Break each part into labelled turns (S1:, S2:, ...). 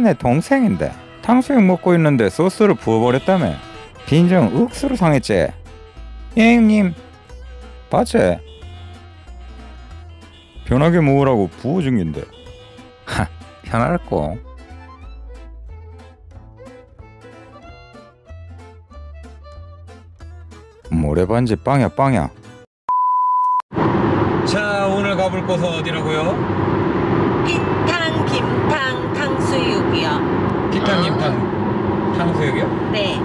S1: 내 동생인데 탕수육 먹고 있는데 소스를 부어버렸다며 빈정 억수로 상했지. 예 형님. 봤지? 편하게 먹으라고 부어준 긴데. 하 편할고. 모래반지 빵야 빵야. 자 오늘 가볼 곳은 어디라고요?
S2: 피탕, 김탕, 탕수육이요.
S1: 피탕 김탕 탕수육이요?
S2: 네.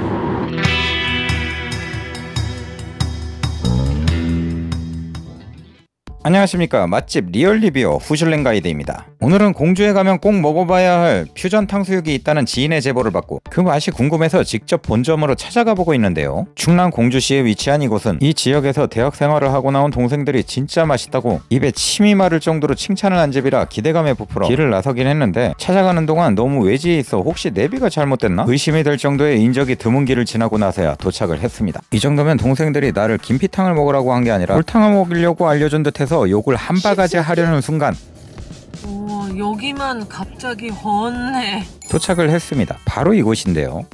S1: 안녕하십니까 맛집 real reviewer 후슐랭 가이드입니다 오늘은 공주에 가면 꼭 먹어봐야 할 퓨전 탕수육이 있다는 지인의 제보를 받고 그 맛이 궁금해서 직접 본점으로 찾아가 보고 있는데요 충남 공주시에 위치한 이곳은 이 지역에서 대학 생활을 하고 나온 동생들이 진짜 맛있다고 입에 침이 마를 정도로 칭찬을 한 집이라 기대감에 부풀어 길을 나서긴 했는데 찾아가는 동안 너무 외지에 있어 혹시 내비가 잘못됐나? 의심이 될 정도의 인적이 드문 길을 지나고 나서야 도착을 했습니다 이 정도면 동생들이 나를 김피탕을 먹으라고 한 게 아니라 꿀탕을 먹이려고 알려준 듯해서 욕을 한 바가지 하려는 순간
S2: 오, 여기만 갑자기 헌해.
S1: 도착을 했습니다. 바로 이곳인데요.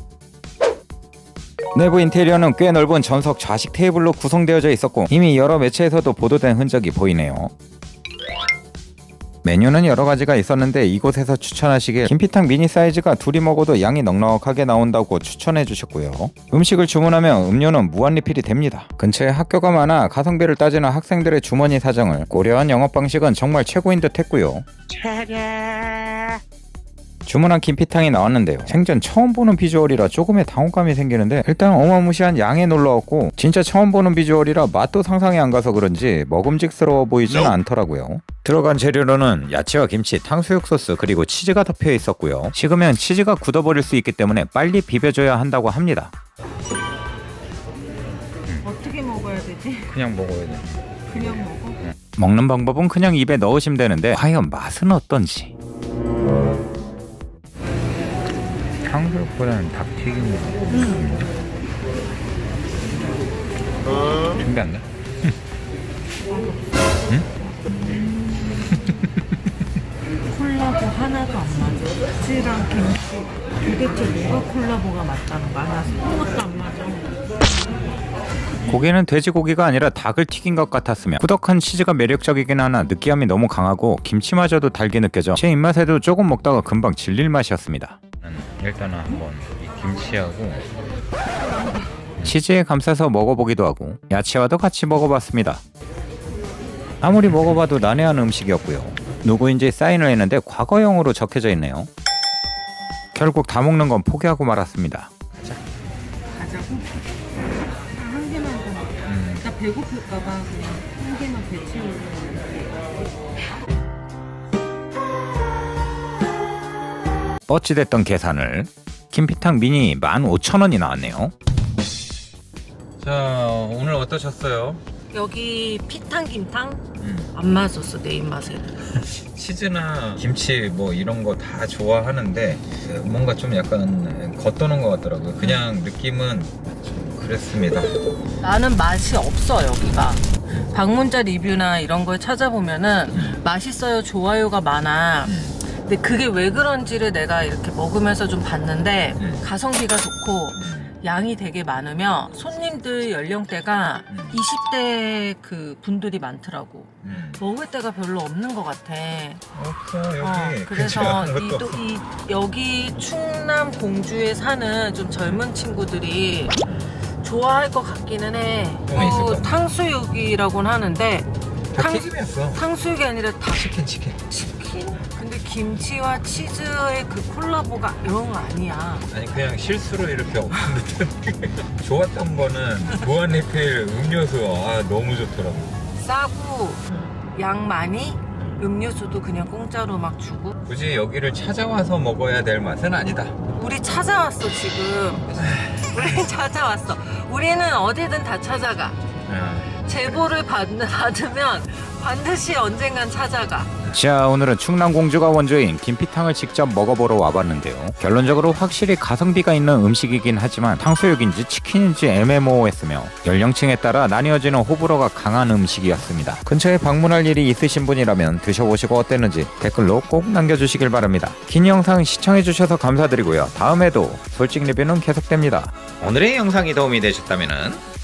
S1: 내부 인테리어는 꽤 넓은 전석 좌식 테이블로 구성되어져 있었고 이미 여러 매체에서도 보도된 흔적이 보이네요. 메뉴는 여러 가지가 있었는데 이곳에서 추천하시길 김피탕 미니 사이즈가 둘이 먹어도 양이 넉넉하게 나온다고 추천해 주셨고요. 음식을 주문하면 음료는 무한 리필이 됩니다. 근처에 학교가 많아 가성비를 따지는 학생들의 주머니 사정을 고려한 영업 방식은 정말 최고인 듯 했고요. 주문한 김피탕이 나왔는데요. 생전 처음 보는 비주얼이라 조금의 당혹감이 생기는데 일단 어마무시한 양에 놀라웠고 진짜 처음 보는 비주얼이라 맛도 상상이 안 가서 그런지 먹음직스러워 보이지는 않더라고요. 들어간 재료로는 야채와 김치, 탕수육 소스 그리고 치즈가 덮여 있었고요. 식으면 치즈가 굳어버릴 수 있기 때문에 빨리 비벼줘야 한다고 합니다.
S2: 어떻게 먹어야 되지?
S1: 그냥 먹어야 돼.
S2: 그냥 먹어?
S1: 먹는 방법은 그냥 입에 넣으시면 되는데 과연 맛은 어떤지. 탕수육보다는 닭튀김이 음. 준비 안 돼?
S2: 콜라보 하나도 안 맞아. 치즈랑 김치. 도대체 뭐가 콜라보가 맞다는 거야? 나 아무것도 안 맞아.
S1: 고기는 돼지고기가 아니라 닭을 튀긴 것 같았으며 꾸덕한 치즈가 매력적이긴 하나 느끼함이 너무 강하고 김치마저도 달게 느껴져 제 입맛에도 조금 먹다가 금방 질릴 맛이었습니다 일단은 한번 이 김치하고 치즈에 감싸서 먹어보기도 하고 야채와도 같이 먹어봤습니다 아무리 먹어봐도 난해한 음식이었고요 누구인지 사인을 했는데 과거형으로 적혀져 있네요 결국 다 먹는 건 포기하고 말았습니다
S2: 가자고? 아, 한 개만 더.
S1: 음.
S2: 나 배고플까봐 그냥 한 개만 배 채우려고.
S1: 어찌됐던 계산을 김피탕 미니 15,000원이 나왔네요 자 오늘 어떠셨어요?
S2: 여기 피탕, 김탕?
S1: 음.
S2: 안 맞았어, 내 입맛에는.
S1: 치즈나 김치 뭐 이런 거 다 좋아하는데 뭔가 좀 약간 겉도는 것 같더라고요 그냥 느낌은 좀 그랬습니다
S2: 나는 맛이 없어 여기가 방문자 리뷰나 이런 걸 찾아보면은 맛있어요 좋아요가 많아 근데 그게 왜 그런지를 내가 이렇게 먹으면서 좀 봤는데
S1: 음.
S2: 가성비가 좋고 양이 되게 많으며 손님들 연령대가
S1: 음.
S2: 20대 그 분들이 많더라고
S1: 음.
S2: 먹을 데가 별로 없는 것 같아
S1: 없어 여기
S2: 어, 그래서 이, 또. 이 여기 충남 공주에 사는 좀 젊은 친구들이 좋아할 것 같기는 해.
S1: 어, 것
S2: 어. 탕수육이라고는 하는데
S1: 다
S2: 탕-
S1: 튀김이었어
S2: 탕수육이 아니라 다
S1: 치킨
S2: 치킨? 근데 김치와 치즈의 그 콜라보가 영 아니야.
S1: 아니 그냥 실수로 이렇게 없는 듯한 좋았던 거는 무한리필 음료수 아 너무 좋더라고
S2: 싸고 양 많이 음료수도 그냥 공짜로 막 주고.
S1: 굳이 여기를 찾아와서 먹어야 될 맛은 아니다
S2: 우리 찾아왔어 지금. 우리 찾아왔어. 우리는 어디든 다 찾아가.
S1: 아,
S2: 제보를 받, 받으면 반드시 언젠간 찾아가.
S1: 자 오늘은 충남 공주가 원조인 김피탕을 직접 먹어보러 와봤는데요. 결론적으로 확실히 가성비가 있는 음식이긴 하지만 탕수육인지 치킨인지 애매모호했으며 연령층에 따라 나뉘어지는 호불호가 강한 음식이었습니다. 근처에 방문할 일이 있으신 분이라면 드셔보시고 어땠는지 댓글로 꼭 남겨주시길 바랍니다. 긴 영상 시청해주셔서 감사드리고요. 다음에도 솔직 리뷰는 계속됩니다. 오늘의 영상이 도움이 되셨다면